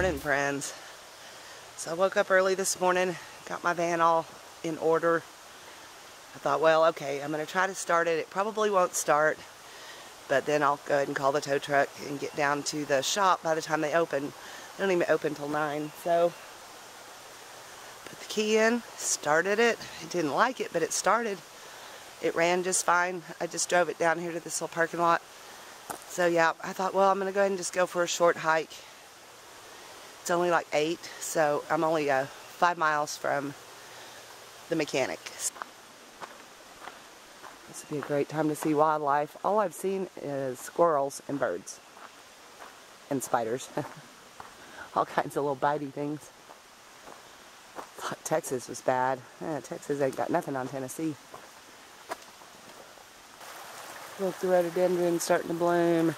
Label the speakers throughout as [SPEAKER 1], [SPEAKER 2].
[SPEAKER 1] morning, friends. So I woke up early this morning, got my van all in order. I thought, well, okay, I'm going to try to start it. It probably won't start, but then I'll go ahead and call the tow truck and get down to the shop by the time they open. They don't even open till 9, so put the key in, started it. I didn't like it, but it started. It ran just fine. I just drove it down here to this little parking lot. So yeah, I thought, well, I'm going to go ahead and just go for a short hike. It's only like 8, so I'm only uh, 5 miles from the mechanic. This would be a great time to see wildlife. All I've seen is squirrels and birds. And spiders. All kinds of little bitey things. Thought Texas was bad. Eh, Texas ain't got nothing on Tennessee. The rhododendron starting to bloom.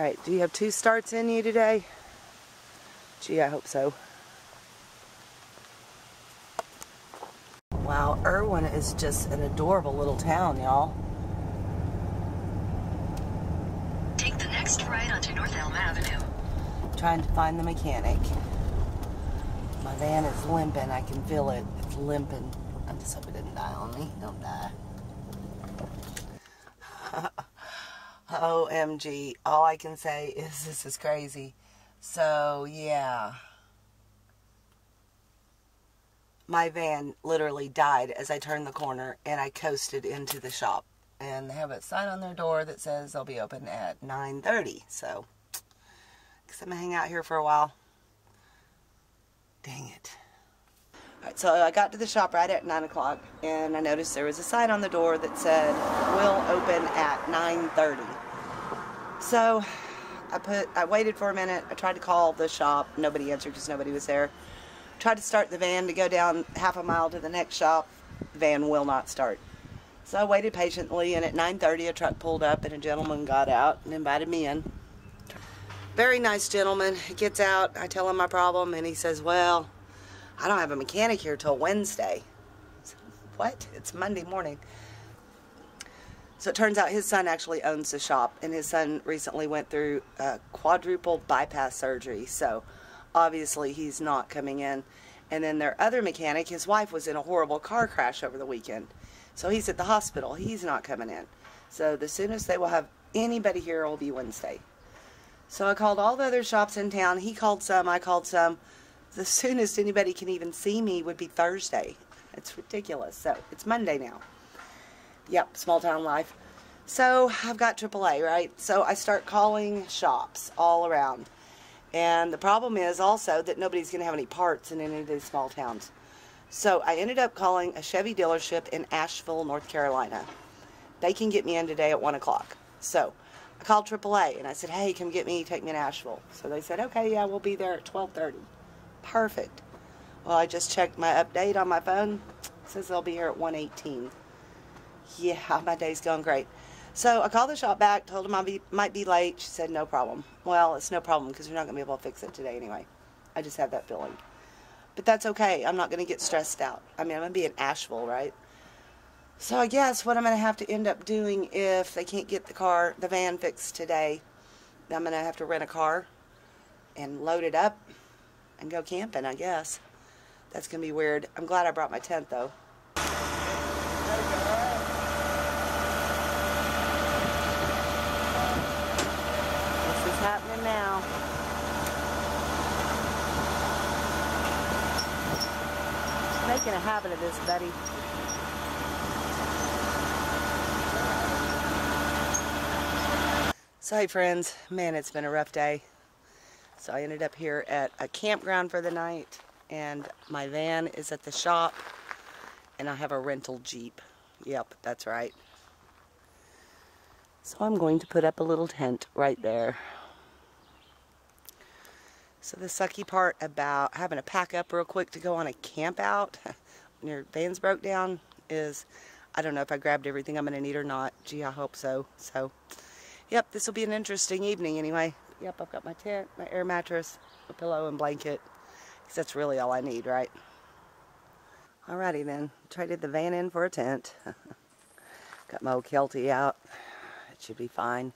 [SPEAKER 1] All right, do you have two starts in you today? Gee, I hope so. Wow, Erwin is just an adorable little town, y'all.
[SPEAKER 2] Take the next right onto North Elm Avenue.
[SPEAKER 1] Trying to find the mechanic. My van is limping. I can feel it. It's limping. I just hope it didn't die on me. Don't die. OMG. All I can say is this is crazy. So, yeah. My van literally died as I turned the corner and I coasted into the shop. And they have a sign on their door that says they'll be open at 9.30. So, because I'm going to hang out here for a while. Dang it. Alright, so I got to the shop right at 9 o'clock and I noticed there was a sign on the door that said, we'll open at 9.30. So I put, I waited for a minute. I tried to call the shop. Nobody answered because nobody was there. Tried to start the van to go down half a mile to the next shop. Van will not start. So I waited patiently and at 9.30 a truck pulled up and a gentleman got out and invited me in. Very nice gentleman. He gets out. I tell him my problem and he says, well, I don't have a mechanic here till Wednesday. So, what? It's Monday morning. So it turns out his son actually owns the shop, and his son recently went through quadruple bypass surgery. So obviously he's not coming in. And then their other mechanic, his wife was in a horrible car crash over the weekend. So he's at the hospital. He's not coming in. So the soonest they will have anybody here will be Wednesday. So I called all the other shops in town. He called some, I called some. The soonest anybody can even see me would be Thursday. It's ridiculous. So it's Monday now. Yep, small town life. So I've got AAA, right? So I start calling shops all around. And the problem is also that nobody's going to have any parts in any of these small towns. So I ended up calling a Chevy dealership in Asheville, North Carolina. They can get me in today at 1 o'clock. So I called AAA and I said, hey, come get me, take me to Asheville. So they said, okay, yeah, we'll be there at 1230. Perfect. Well, I just checked my update on my phone. It says they'll be here at 118 yeah, my day's going great. So I called the shop back, told them I be, might be late. She said, no problem. Well, it's no problem because we're not going to be able to fix it today anyway. I just have that feeling. But that's okay. I'm not going to get stressed out. I mean, I'm going to be in Asheville, right? So I guess what I'm going to have to end up doing if they can't get the car, the van fixed today, I'm going to have to rent a car and load it up and go camping, I guess. That's going to be weird. I'm glad I brought my tent, though. happening now. Making a habit of this, buddy. So hey friends, man it's been a rough day. So I ended up here at a campground for the night and my van is at the shop and I have a rental Jeep. Yep, that's right. So I'm going to put up a little tent right there. So the sucky part about having to pack up real quick to go on a camp out when your van's broke down is I don't know if I grabbed everything I'm going to need or not. Gee, I hope so. So, yep, this will be an interesting evening anyway. Yep, I've got my tent, my air mattress, a pillow, and blanket. Because that's really all I need, right? Alrighty then. Traded the van in for a tent. got my old Kelty out. It should be fine.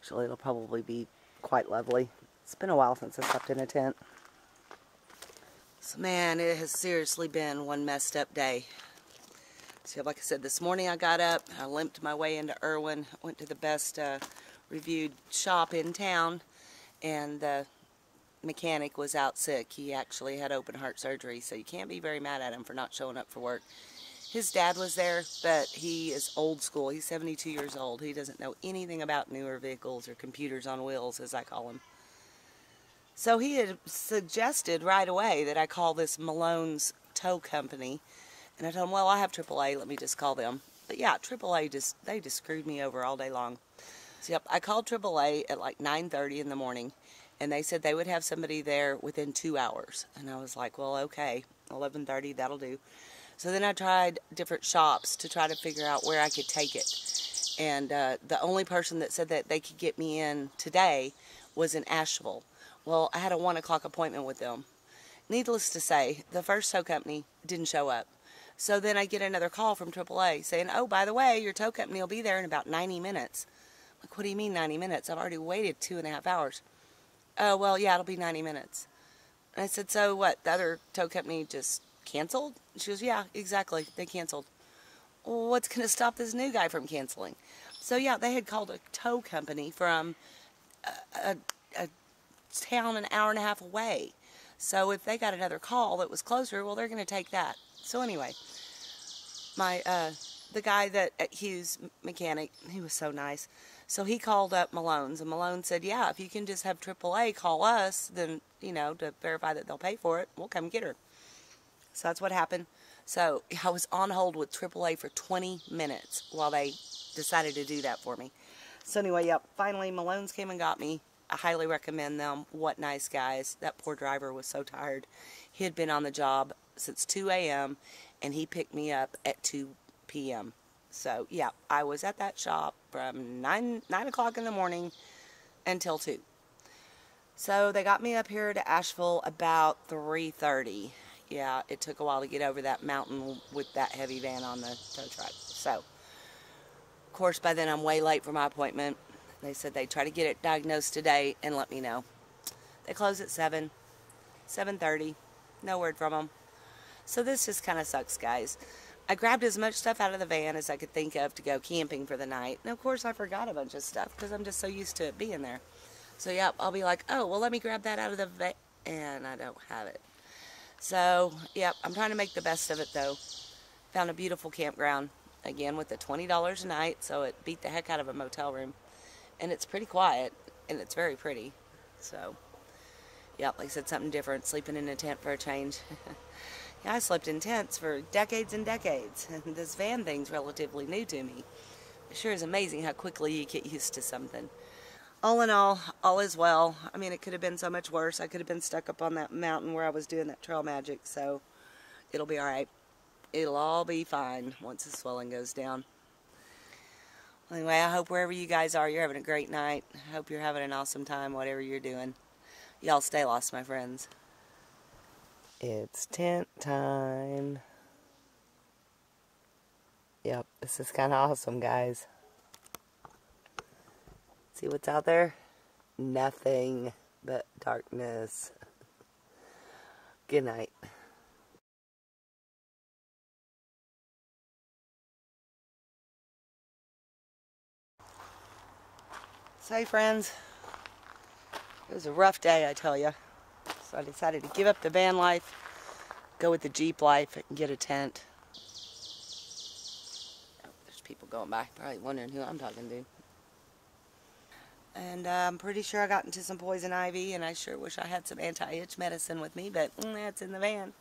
[SPEAKER 1] Actually, it'll probably be quite lovely. It's been a while since I slept in a tent. So man, it has seriously been one messed up day. So like I said, this morning I got up, I limped my way into Erwin, went to the best uh, reviewed shop in town, and the mechanic was out sick. He actually had open heart surgery, so you can't be very mad at him for not showing up for work. His dad was there, but he is old school. He's 72 years old. He doesn't know anything about newer vehicles or computers on wheels, as I call them. So he had suggested right away that I call this Malone's Tow Company. And I told him, well, I have AAA. Let me just call them. But yeah, AAA just, they just screwed me over all day long. So yep, I called AAA at like 9.30 in the morning. And they said they would have somebody there within two hours. And I was like, well, okay, 11.30, that'll do. So then I tried different shops to try to figure out where I could take it. And uh, the only person that said that they could get me in today was in Asheville. Well, I had a 1 o'clock appointment with them. Needless to say, the first tow company didn't show up. So then I get another call from AAA saying, oh, by the way, your tow company will be there in about 90 minutes. I'm like, what do you mean 90 minutes? I've already waited two and a half hours. Oh, well, yeah, it'll be 90 minutes. And I said, so what, the other tow company just canceled? She goes, yeah, exactly, they canceled. Well, what's going to stop this new guy from canceling? So yeah, they had called a tow company from a, a, a town an hour and a half away. So if they got another call that was closer, well, they're going to take that. So anyway, my uh, the guy that at Hughes mechanic, he was so nice. So he called up Malone's, and Malone said, "Yeah, if you can just have AAA call us, then you know to verify that they'll pay for it, we'll come get her." So that's what happened. So I was on hold with AAA for 20 minutes while they decided to do that for me. So anyway, yep, finally Malone's came and got me. I highly recommend them. What nice guys. That poor driver was so tired. He had been on the job since 2 a.m. and he picked me up at 2 p.m. So, yeah, I was at that shop from 9, 9 o'clock in the morning until 2. So, they got me up here to Asheville about 3.30. Yeah, it took a while to get over that mountain with that heavy van on the tow truck. So, of course, by then I'm way late for my appointment. They said they'd try to get it diagnosed today and let me know. They close at 7, 7.30. No word from them. So this just kind of sucks, guys. I grabbed as much stuff out of the van as I could think of to go camping for the night. And of course I forgot a bunch of stuff because I'm just so used to it being there. So yep, I'll be like, oh, well let me grab that out of the van. And I don't have it. So, yep, I'm trying to make the best of it though. Found a beautiful campground. Again, with the $20 a night, so it beat the heck out of a motel room and it's pretty quiet and it's very pretty. So, yeah, like I said, something different. Sleeping in a tent for a change. yeah, I slept in tents for decades and decades, and this van thing's relatively new to me. It sure is amazing how quickly you get used to something. All in all, all is well. I mean, it could have been so much worse. I could have been stuck up on that mountain where I was doing that trail magic, so it'll be alright. It'll all be fine once the swelling goes down. Anyway, I hope wherever you guys are, you're having a great night. I hope you're having an awesome time, whatever you're doing. Y'all stay lost, my friends. It's tent time. Yep, this is kind of awesome, guys. See what's out there? Nothing but darkness. Good night. Say, friends, it was a rough day, I tell you. So I decided to give up the van life, go with the Jeep life, and get a tent. Oh, there's people going by, probably wondering who I'm talking to. And uh, I'm pretty sure I got into some poison ivy, and I sure wish I had some anti-itch medicine with me, but mm, that's in the van.